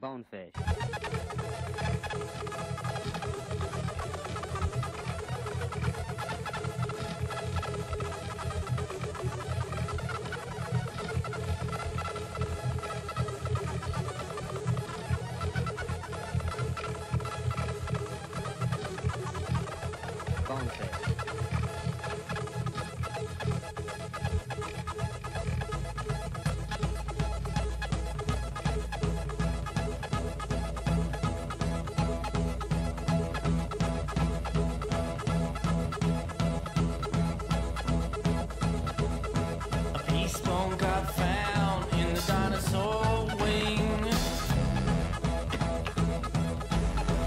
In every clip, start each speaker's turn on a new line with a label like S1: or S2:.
S1: Bonefish. Bonefish.
S2: Found in the dinosaur wing.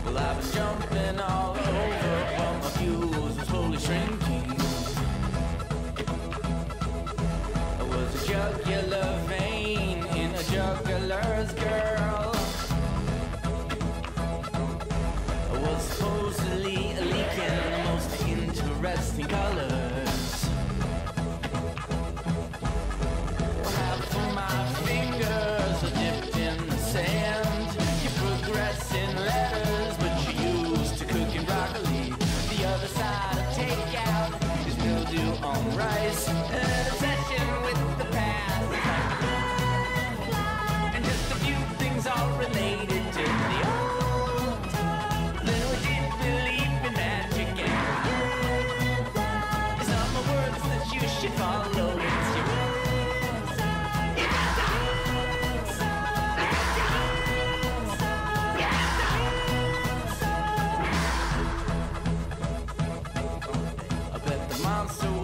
S2: Well, I've been jumping all over, but my fuse was slowly shrinking. There was a jugular vein in a jugular's girl. stew on rice, an obsession with the past, and just a few things all related to the old belief in magic. And some words that you should follow. I'm so